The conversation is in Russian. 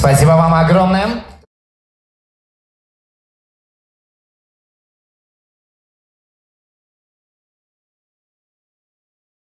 Спасибо вам огромное.